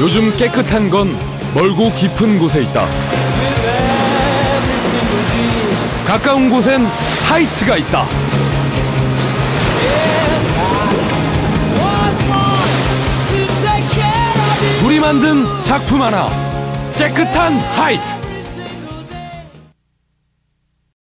요즘 깨끗한 건 멀고 깊은 곳에 있다. 가까운 곳엔 하이트가 있다. 우리 만든 작품 하나 깨끗한 하이트